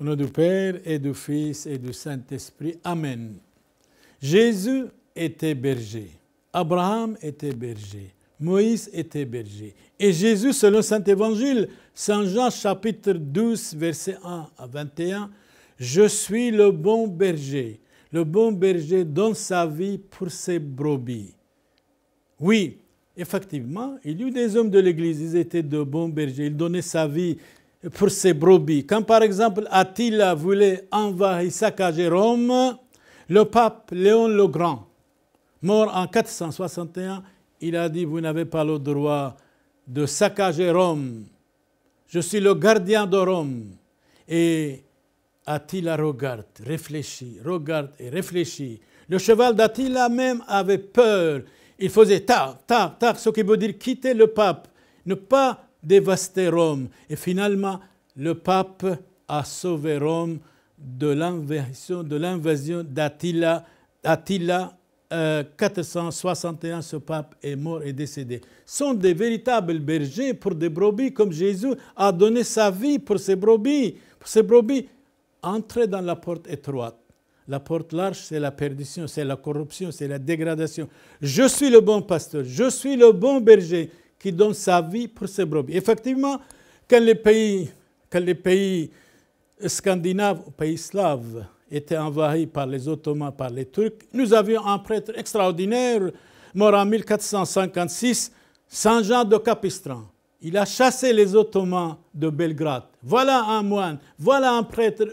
nom du Père et du Fils et du Saint-Esprit. Amen. Jésus était berger. Abraham était berger. Moïse était berger. Et Jésus, selon Saint Évangile, Saint Jean chapitre 12, verset 1 à 21, Je suis le bon berger. Le bon berger donne sa vie pour ses brebis. Oui, effectivement, il y a eu des hommes de l'Église, ils étaient de bons bergers, ils donnaient sa vie pour ses brebis. Quand par exemple Attila voulait envahir, saccager Rome, le pape Léon le Grand, mort en 461, il a dit, vous n'avez pas le droit de saccager Rome. Je suis le gardien de Rome. Et Attila regarde, réfléchit, regarde et réfléchit. Le cheval d'Attila même avait peur. Il faisait ta, ta, ta, ce qui veut dire quitter le pape, ne pas dévaster Rome. Et finalement, le pape a sauvé Rome de l'invasion, d'Attila, Attila 461, euh, ce pape est mort et décédé. sont des véritables bergers pour des brebis, comme Jésus a donné sa vie pour ces brebis. Pour ces brebis, entrez dans la porte étroite. La porte large, c'est la perdition, c'est la corruption, c'est la dégradation. Je suis le bon pasteur, je suis le bon berger qui donne sa vie pour ses brebis. Effectivement, quand les pays, quand les pays scandinaves, pays slaves, étaient envahis par les Ottomans, par les Turcs, nous avions un prêtre extraordinaire, mort en 1456, Saint Jean de Capistran. Il a chassé les Ottomans de Belgrade. Voilà un moine, voilà un prêtre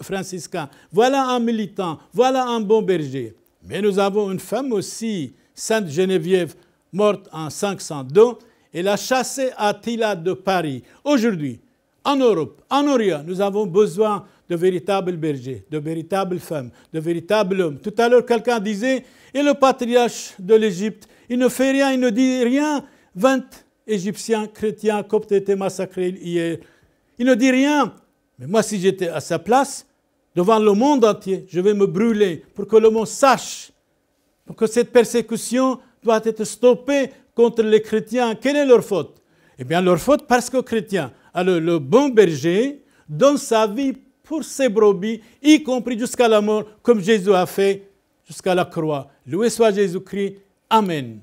franciscain, voilà un militant, voilà un bon berger. Mais nous avons une femme aussi, Sainte Geneviève, morte en 502. Elle a chassé Attila de Paris. Aujourd'hui, en Europe, en Orient, nous avons besoin de véritables bergers, de véritables femmes, de véritables hommes. Tout à l'heure, quelqu'un disait, et le patriarche de l'Égypte, il ne fait rien, il ne dit rien. 20 Égyptiens chrétiens coptes étaient massacrés hier. Il ne dit rien. Mais moi, si j'étais à sa place, devant le monde entier, je vais me brûler pour que le monde sache que cette persécution doit être stoppée contre les chrétiens. Quelle est leur faute? Eh bien, leur faute parce que chrétiens. Alors, le bon berger donne sa vie pour ses brebis, y compris jusqu'à la mort, comme Jésus a fait jusqu'à la croix. Loué soit Jésus-Christ. Amen.